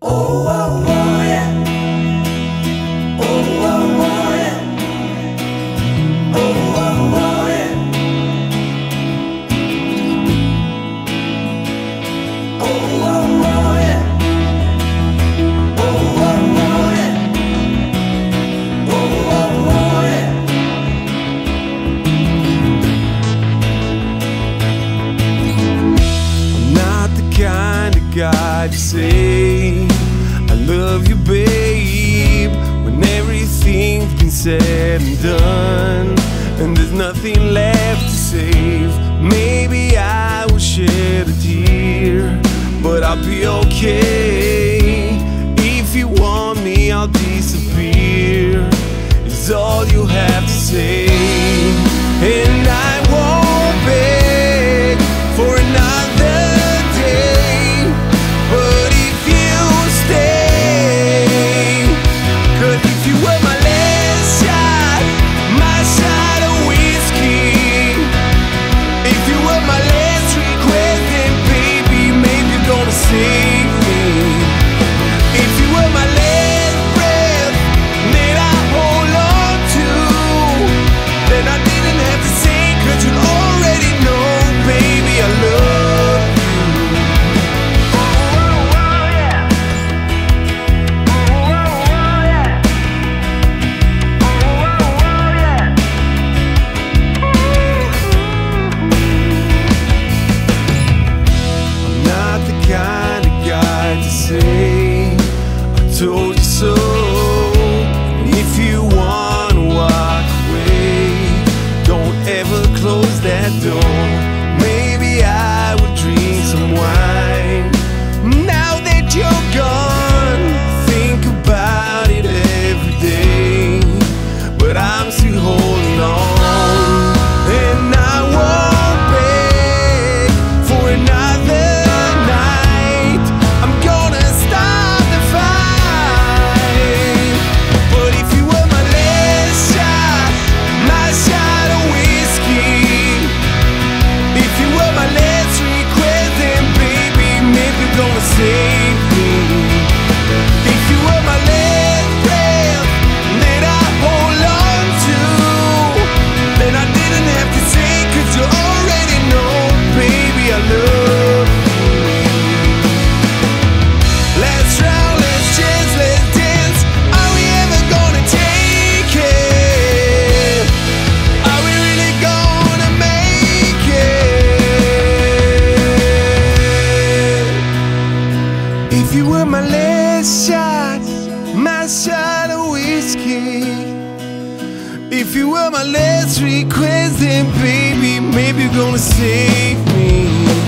Oh, oh, oh, yeah. Oh, oh, oh, yeah. Oh, oh, yeah. Oh, yeah. Oh, yeah. Oh, yeah. I'm not the kind of guy to see love you, babe. When everything's been said and done, and there's nothing left to save, maybe I will shed a tear, but I'll be okay. so if you wanna walk away, don't ever close that door. If you were my last request, then baby, maybe you're gonna save me.